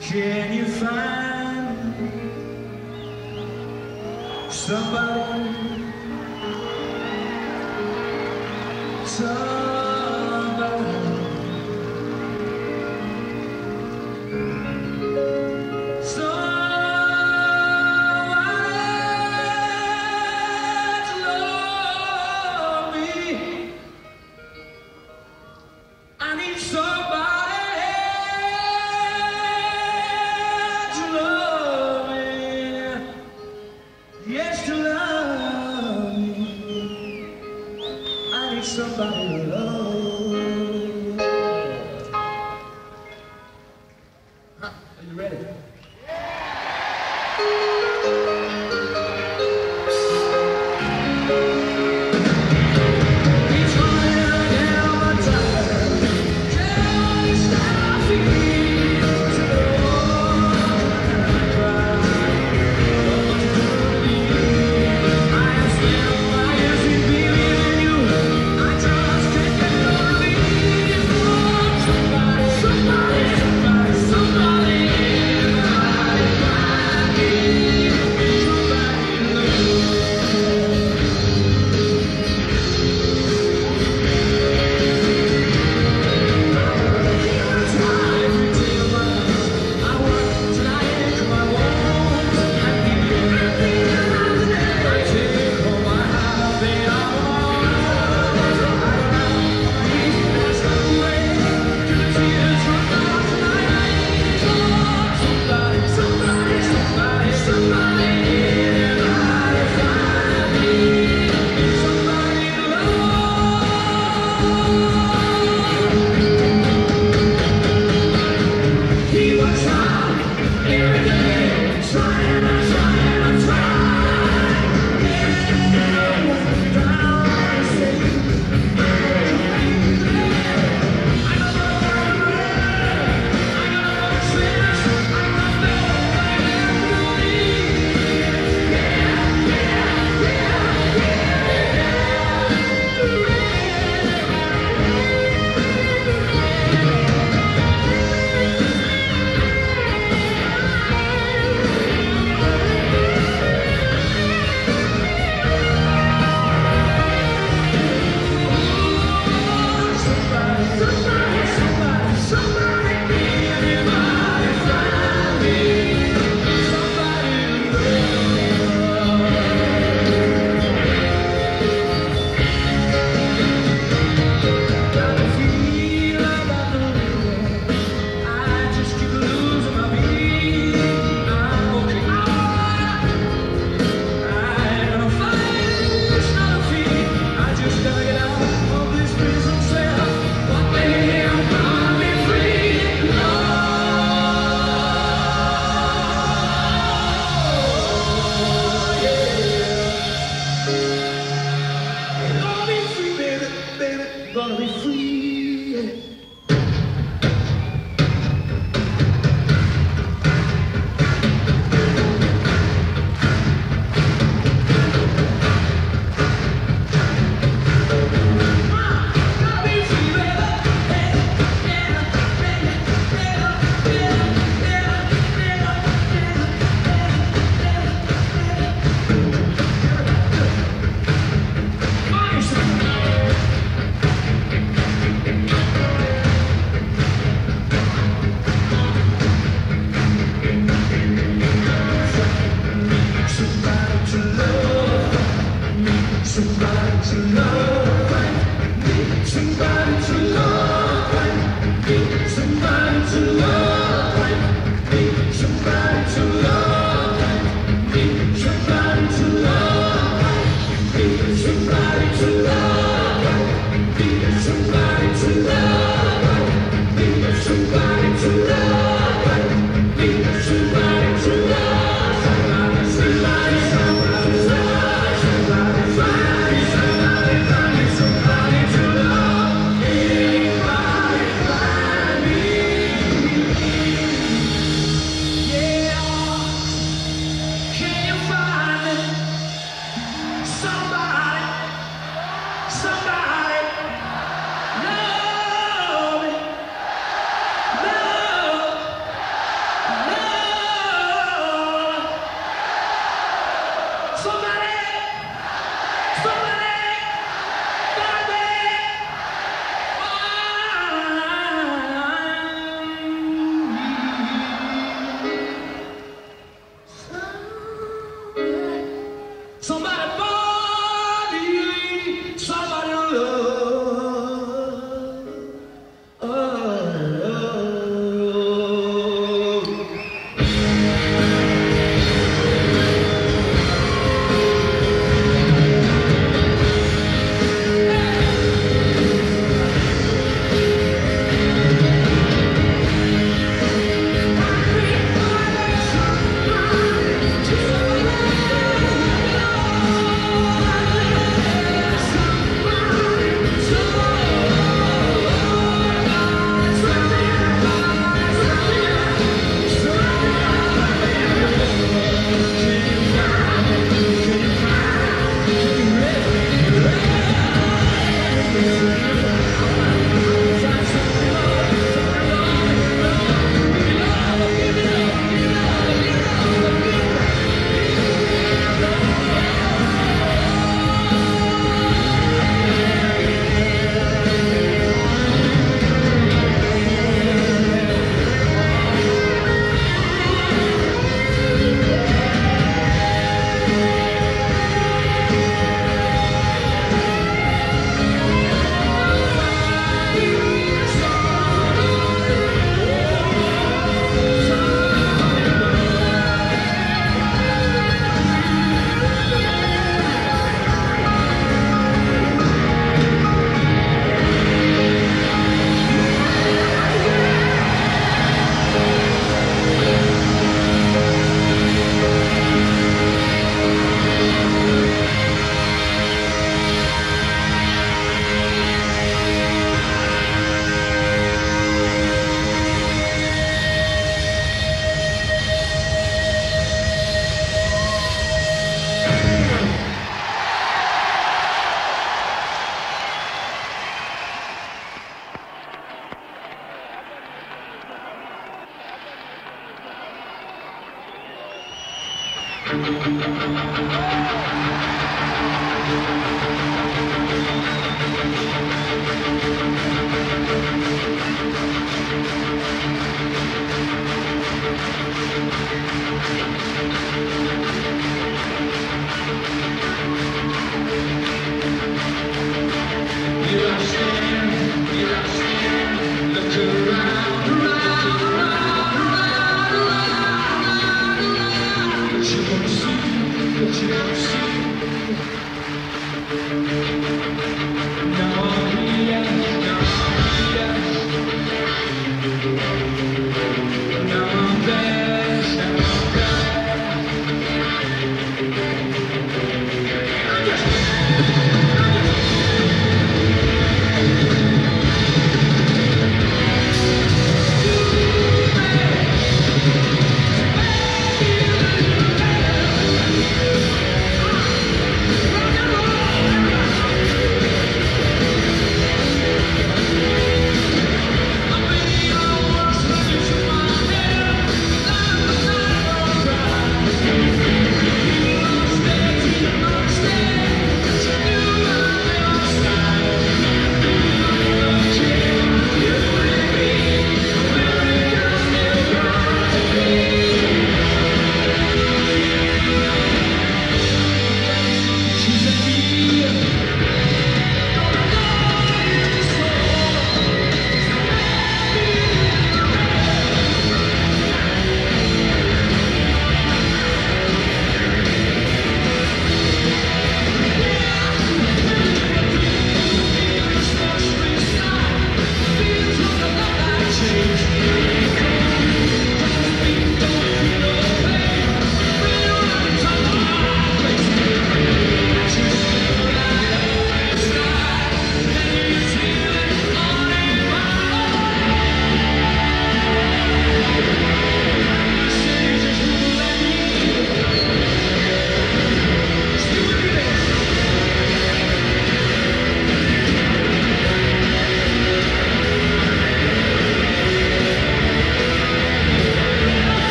Can you find? Somebody.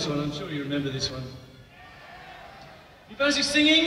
this one. I'm sure you remember this one. You fancy singing?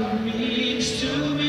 means to me.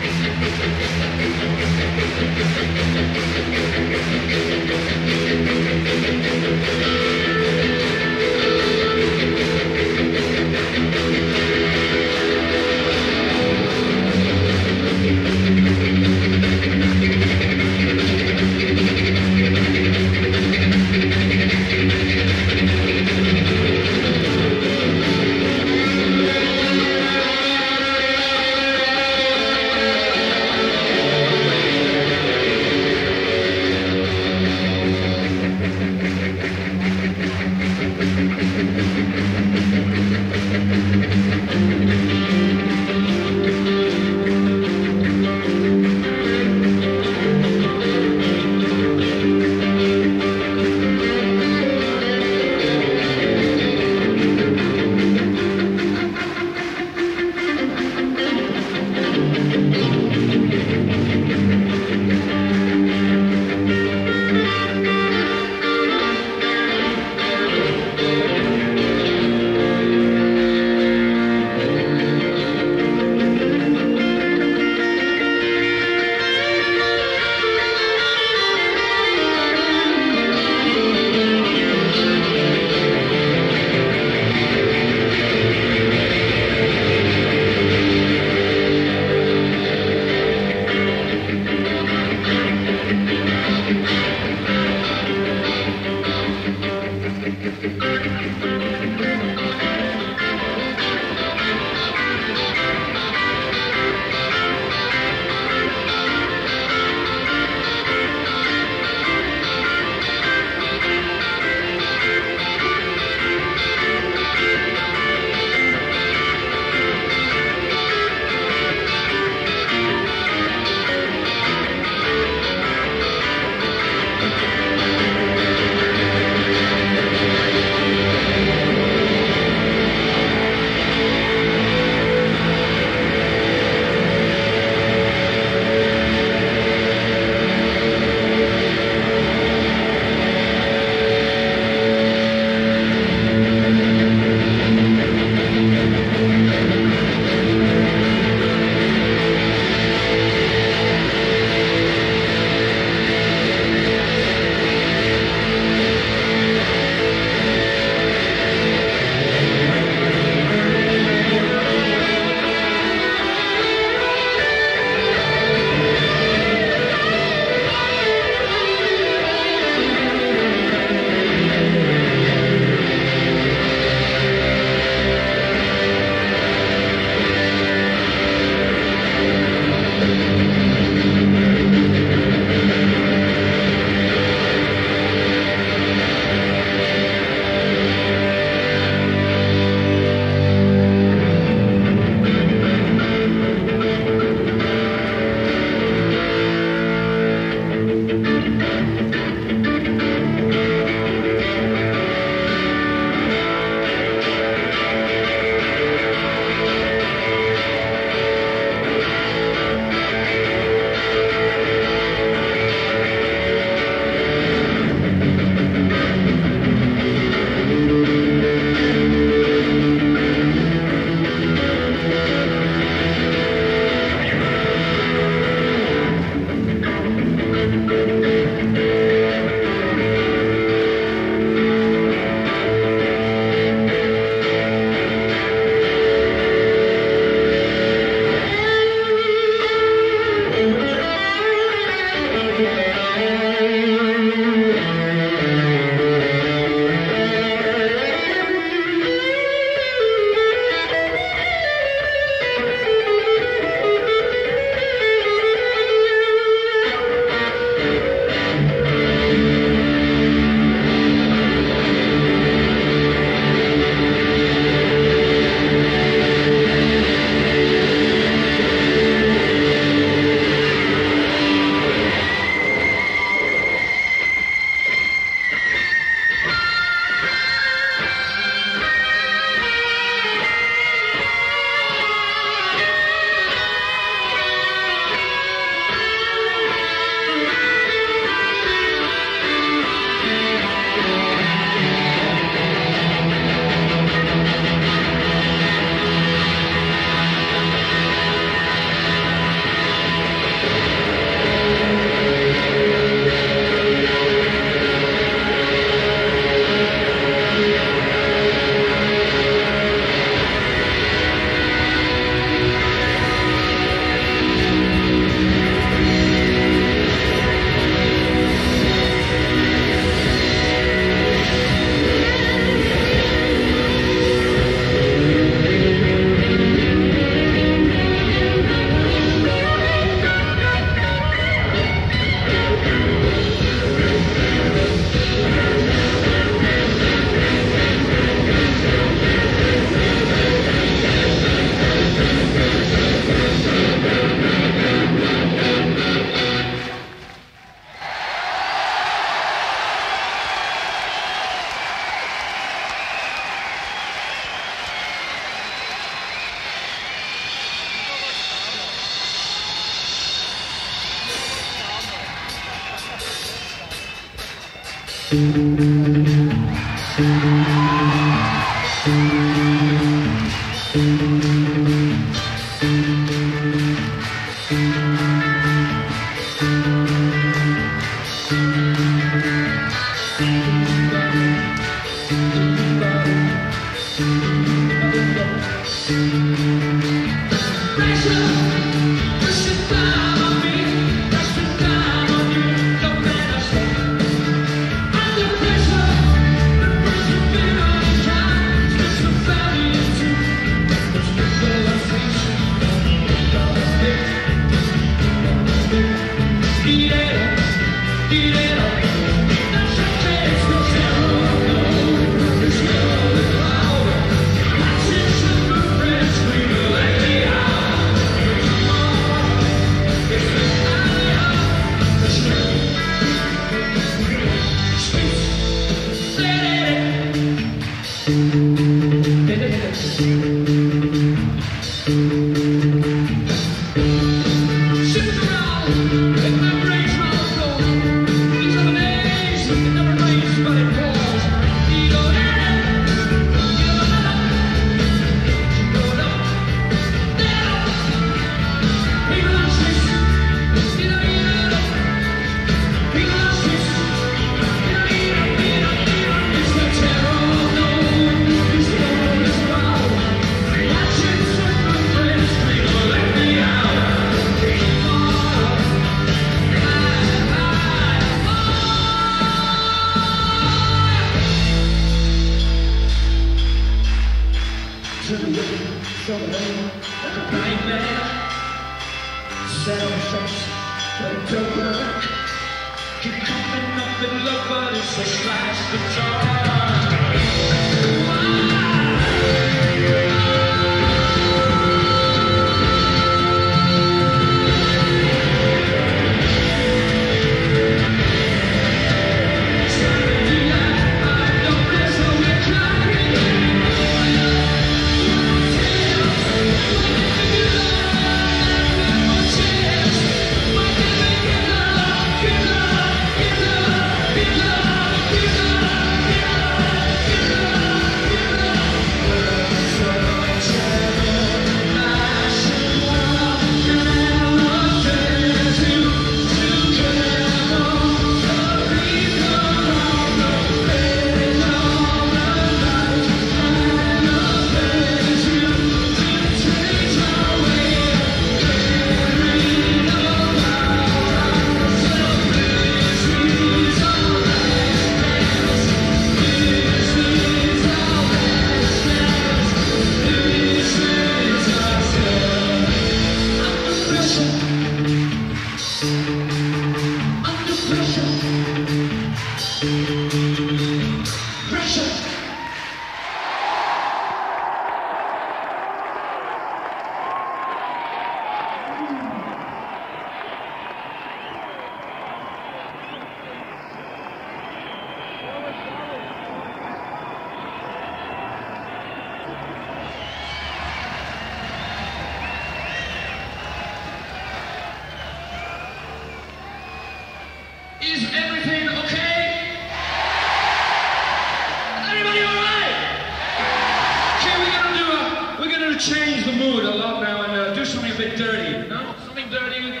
dirty.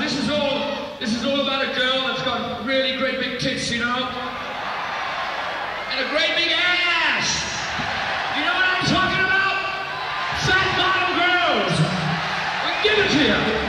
This is all. This is all about a girl that's got really great big tits, you know, and a great big ass. You know what I'm talking about? Fat bottom girls. I give it to you.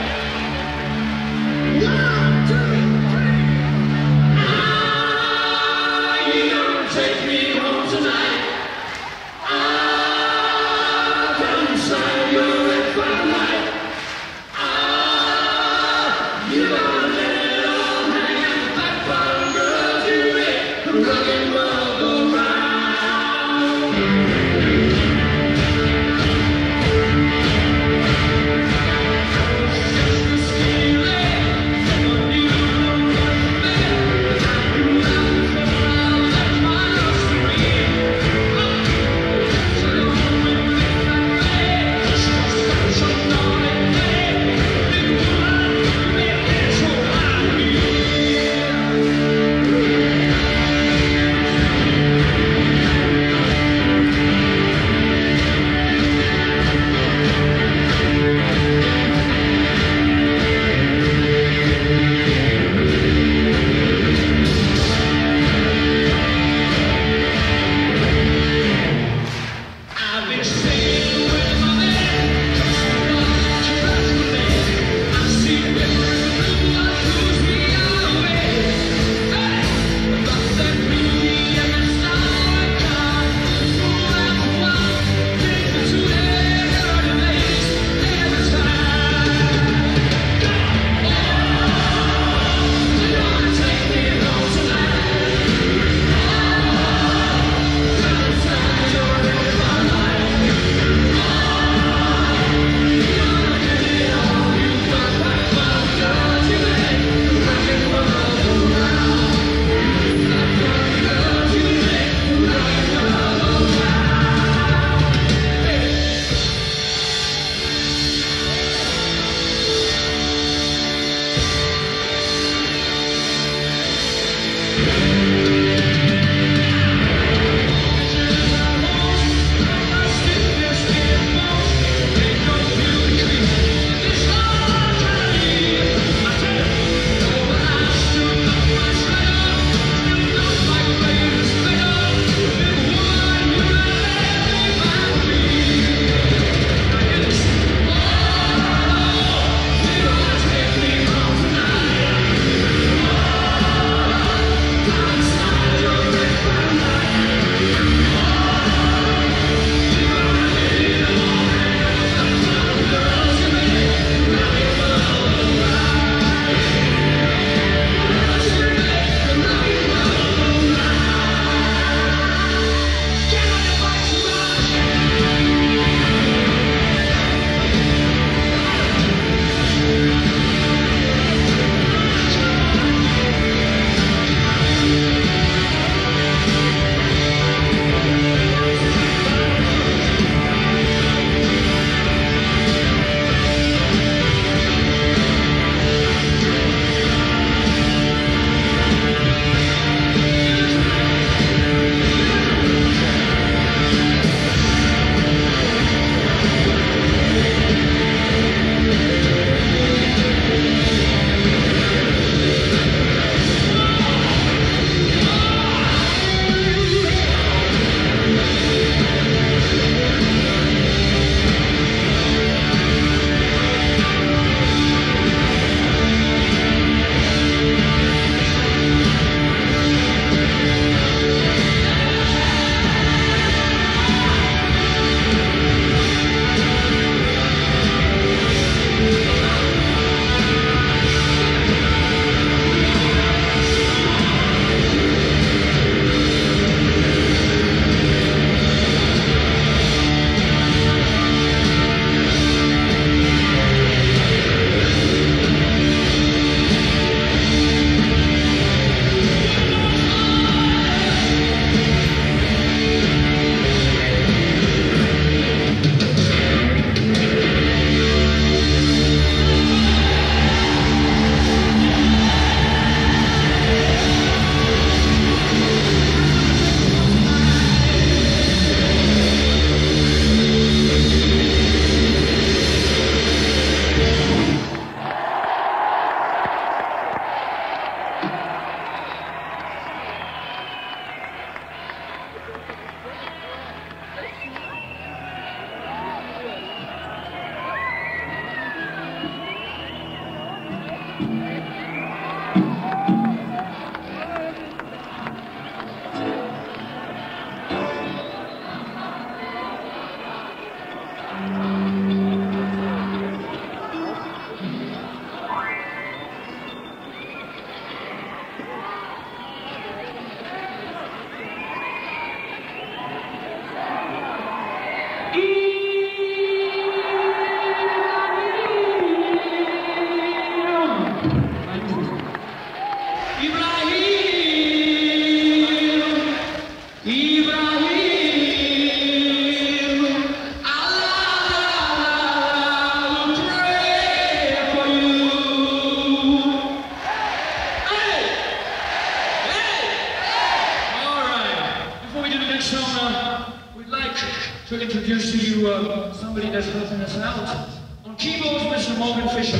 To introduce to you uh, somebody that's helping us out. On keyboards, Mr. Morgan Fisher.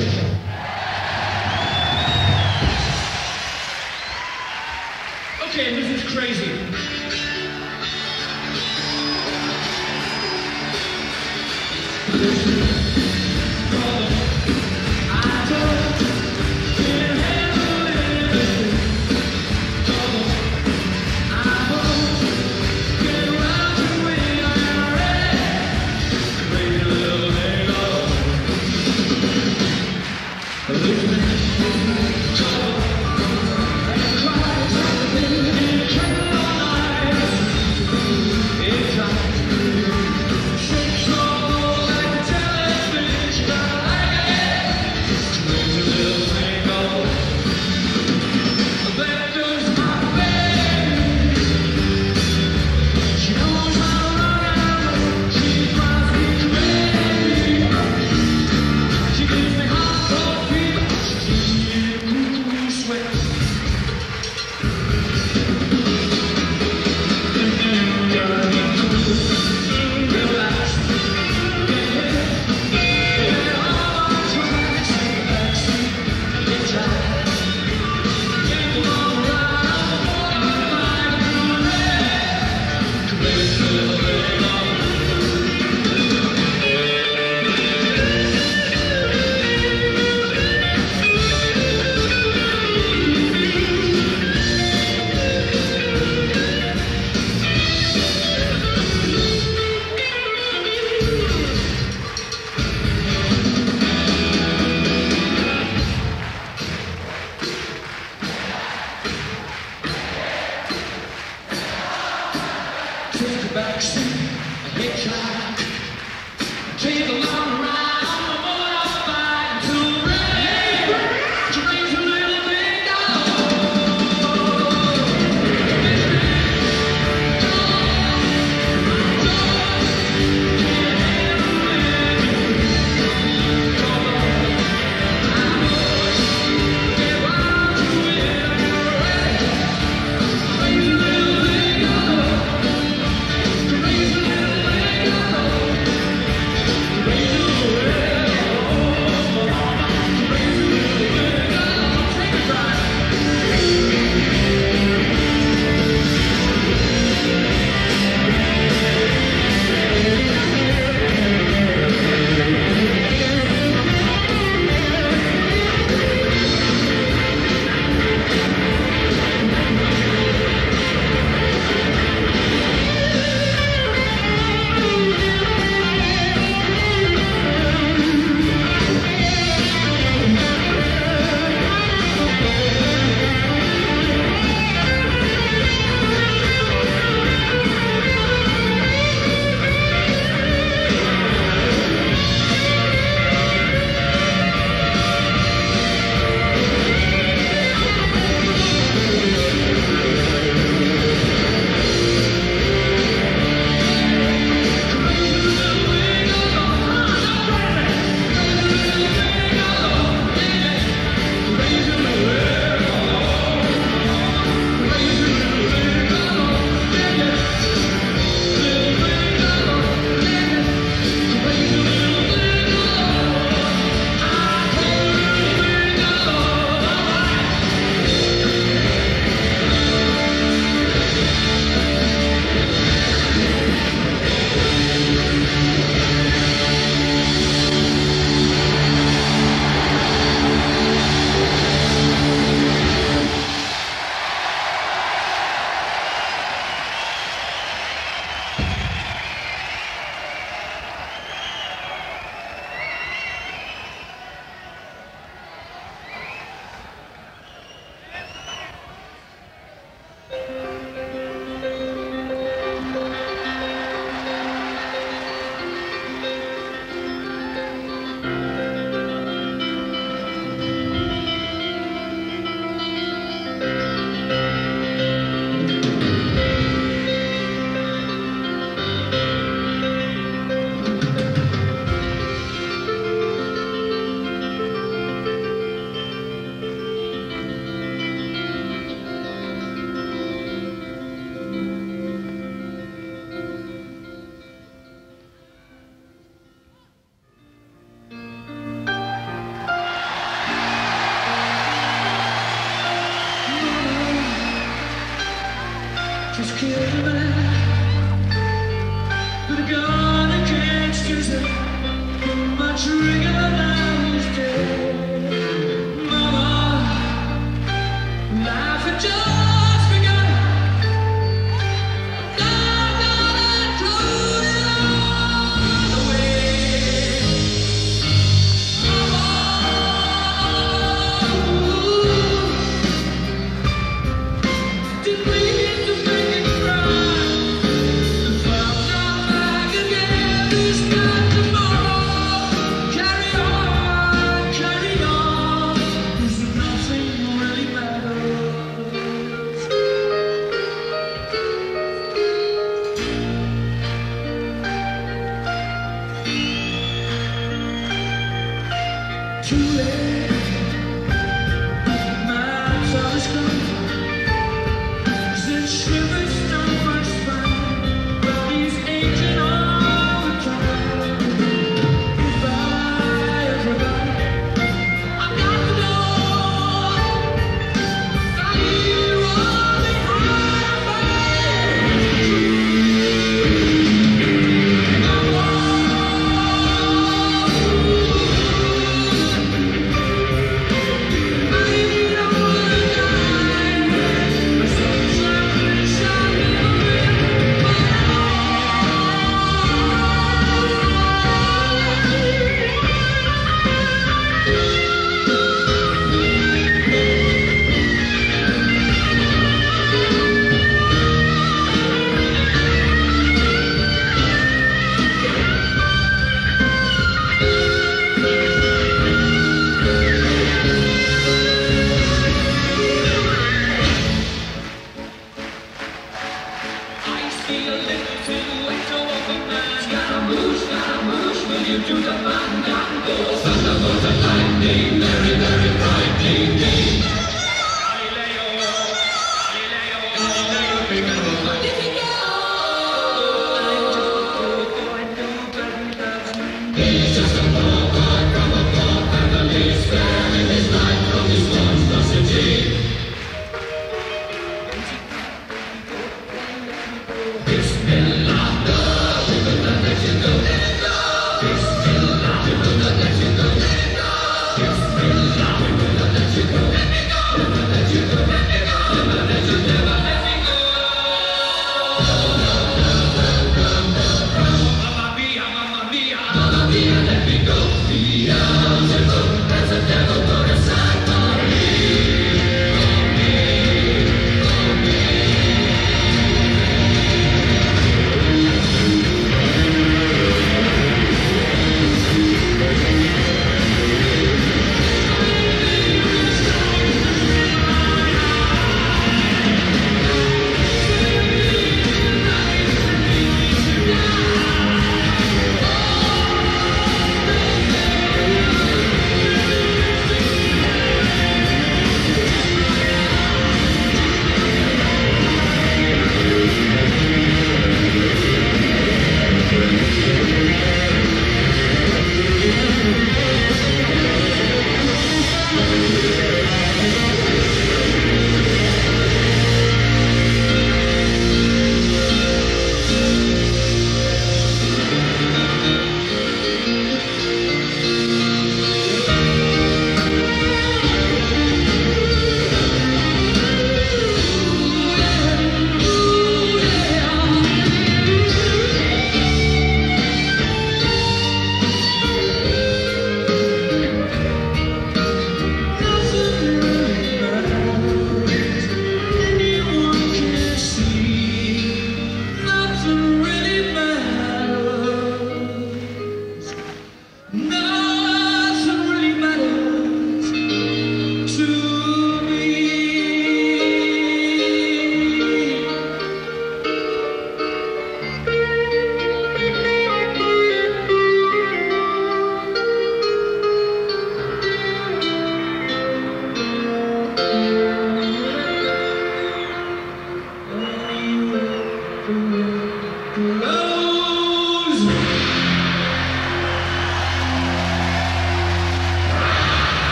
Okay, this is crazy.